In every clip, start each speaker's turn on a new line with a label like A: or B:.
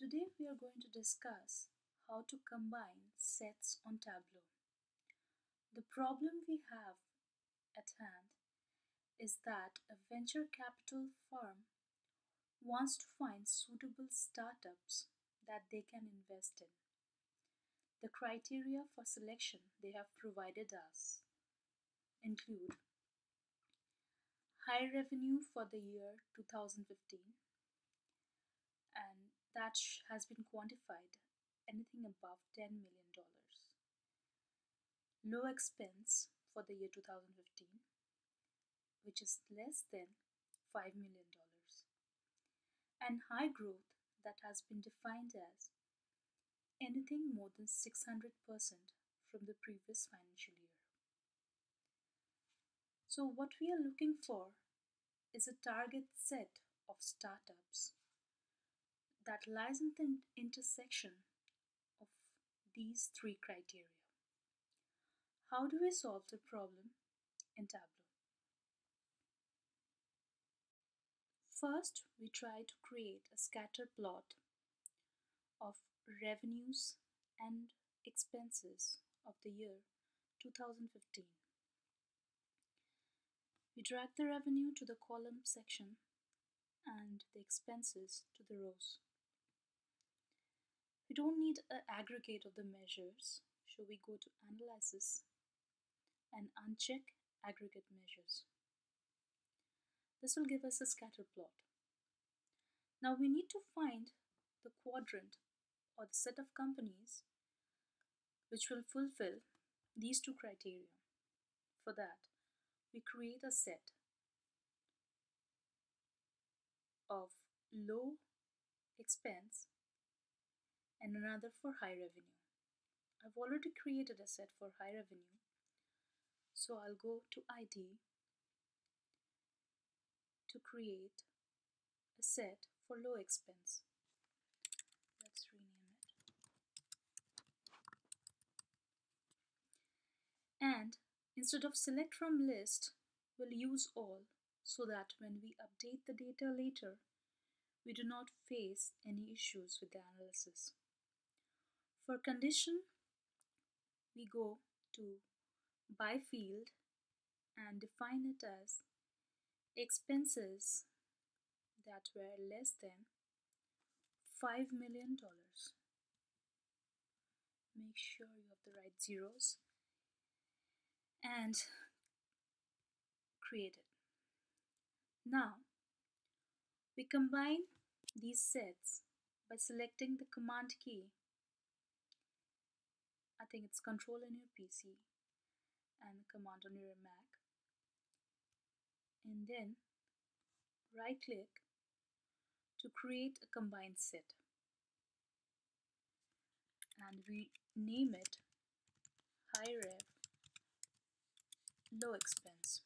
A: Today we are going to discuss how to combine sets on Tableau. The problem we have at hand is that a venture capital firm wants to find suitable startups that they can invest in. The criteria for selection they have provided us include high revenue for the year 2015 and that has been quantified anything above $10 million. Low expense for the year 2015, which is less than $5 million. And high growth that has been defined as anything more than 600% from the previous financial year. So, what we are looking for is a target set of startups that lies in the intersection of these three criteria. How do we solve the problem in Tableau? First, we try to create a scatter plot of revenues and expenses of the year 2015. We drag the revenue to the column section and the expenses to the rows. We don't need an aggregate of the measures, so we go to Analysis and uncheck Aggregate Measures. This will give us a scatter plot. Now we need to find the quadrant or the set of companies which will fulfill these two criteria. For that, we create a set of low expense and another for high revenue. I've already created a set for high revenue. So I'll go to ID to create a set for low expense. Let's rename it. And instead of select from list, we'll use all so that when we update the data later, we do not face any issues with the analysis. For condition, we go to by field and define it as expenses that were less than $5 million. Make sure you have the right zeros and create it. Now, we combine these sets by selecting the command key It's control on your PC and command on your Mac. And then right click to create a combined set. And we name it high rev low expense.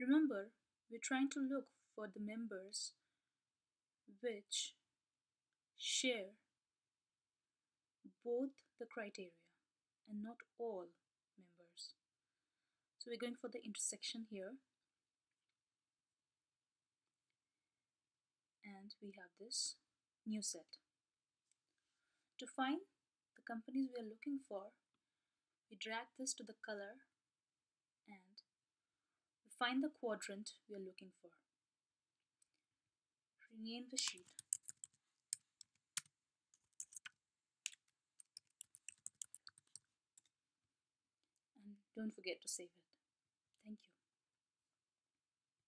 A: Remember we're trying to look for the members which share both the criteria and not all members. So we're going for the intersection here. And we have this new set. To find the companies we are looking for, we drag this to the color and we find the quadrant we are looking for. Rename the sheet. Don't forget to save it. Thank you.